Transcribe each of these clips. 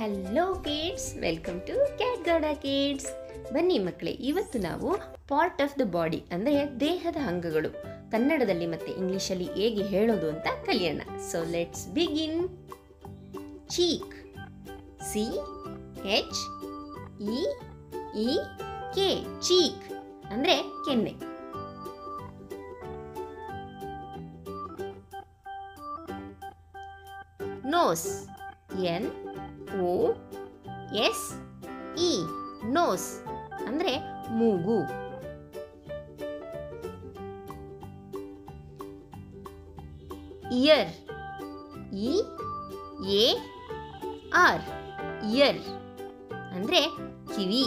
Hello kids welcome to cat guard kids ಬನ್ನಿ ಮಕ್ಕಳೇ, ಇವತ್ತು ನಾವು ಪಾರ್ಟ್ ಆಫ್ ದ ಬಾಡಿ ಅಂದರೆ ದೇಹದ ಅಂಗಗಳು. ಕನ್ನಡದಲ್ಲಿ ಮತ್ತು ಇಂಗ್ಲೀಷಲ್ಲಿ ಹೇಗೆ ಹೇಳೋದು ಅಂತ ಕಲಿಯೋಣ. So let's begin cheek. C H E E K cheek ಅಂದರೆ ಕೆನ್ನೆ. Nose N O S E nose ಅಂದರೆ ಮೂಗು. Ear E A R ear ಅಂದರೆ ಕಿವಿ.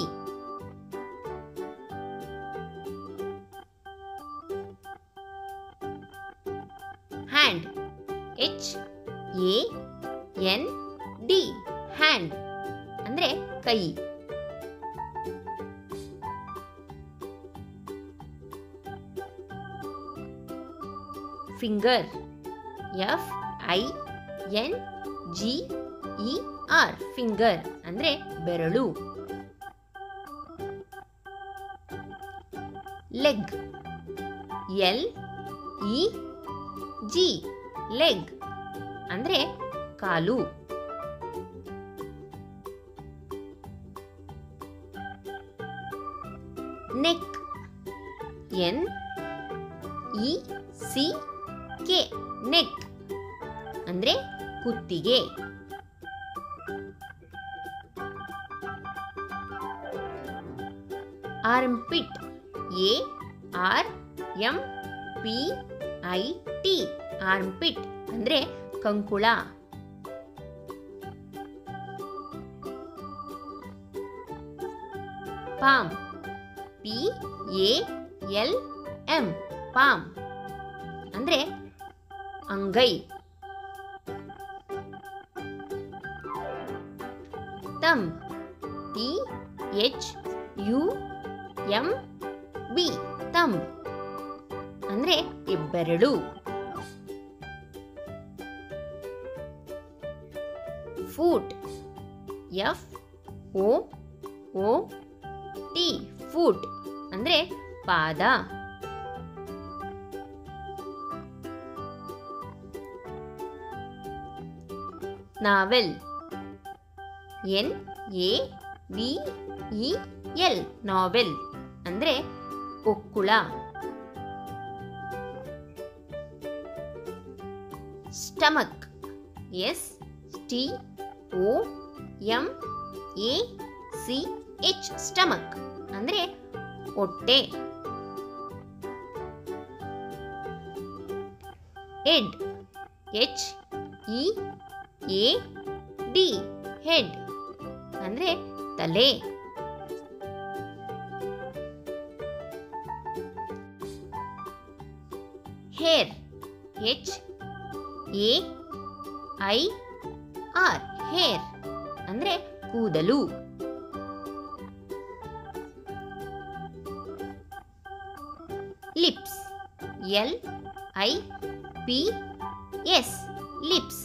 ಹ್ಯಾಂಡ್ ಅಂದರೆ ಕೈ. Finger F I N G E R finger ಅಂದರೆ ಬೆರಳು. Leg L E G leg ಅಂದರೆ ಕಾಲು. N E C K neck ಅಂದರೆ ಕುತ್ತಿಗೆ armpit A R M P I T armpit ಅಂದರೆ ಕಂಕುಳ palm P A L, M, palm. ಅಂದ್ರೆ ಅಂಗೈ. Thumb T, H, U, M B thumb ಅಂದ್ರೆ ಇಬ್ಬೆರಡು foot. F, O O, T. Foot. ಅಂದರೆ ಪಾದ. Navel. N, A, V, E, L. Navel ಅಂದರೆ ಒಕ್ಕುಳ. Stomach. S, T, O, M, A, C, H. Stomach ಅಂದರೆ ಹೊಟ್ಟೆ. Head H E A D head ಅಂದರೆ ತಲೆ. Hair H A I R hair ಅಂದರೆ ಕೂದಲು. Lips L I P S lips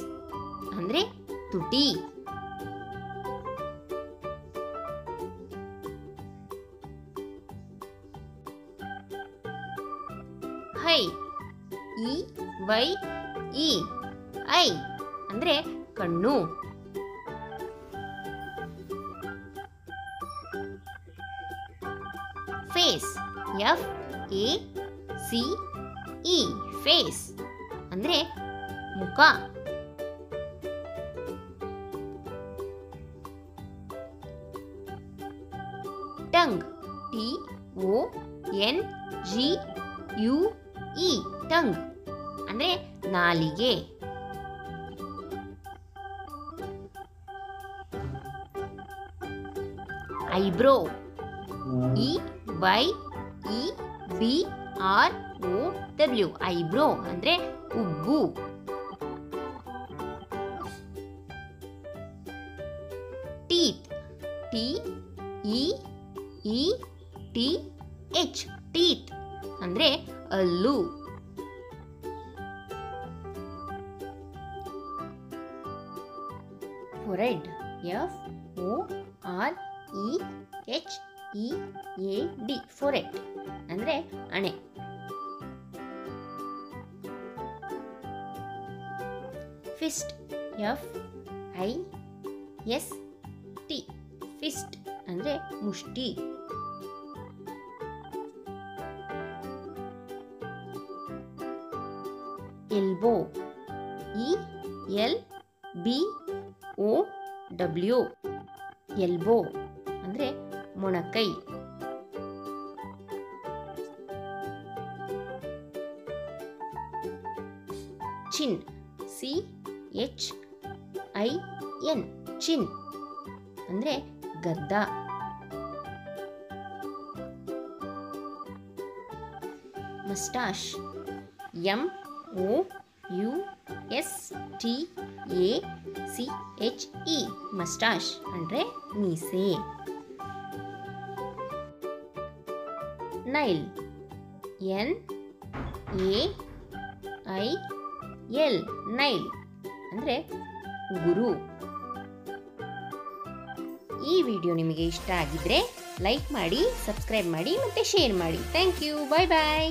ಅಂದರೆ ತುಟಿ. Eye. E Y E eye ಅಂದರೆ ಕಣ್ಣು. Face F A C, E, face ಅಂದರೆ ಮುಖ. Tongue, T O N, G, U, E, tongue ಅಂದರೆ ನಾಲಿಗೆ. Eyebrow, E, Y, E, B R O W eyebrow ಅಂದ್ರೆ ಉಬ್ಬು teeth T E E T H teeth ಅಂದ್ರೆ ಅಲ್ಲು forehead F O R E H E A D forehead ಅಂದರೆ ಅಣೆ fist F I S T fist ಅಂದರೆ ಮುಷ್ಟಿ. Elbow E L B O W elbow ಅಂದರೆ ಮೊಣಕೈ. Chin C H I N chin ಅಂದರೆ ಗದ್ದ. Moustache M O U S T A C H E moustache ಅಂದರೆ ಮೀಸೆ. Nail N A I L nail ಅಂದರೆ ಗುರು. ಈ video ನಿಮಗೆ ಇಷ್ಟ ಆಗಿದ್ರೆ ಲೈಕ್ ಮಾಡಿ, ಸಬ್ಸ್ಕ್ರೈಬ್ ಮಾಡಿ ಮತ್ತು ಶೇರ್ ಮಾಡಿ. Thank you bye bye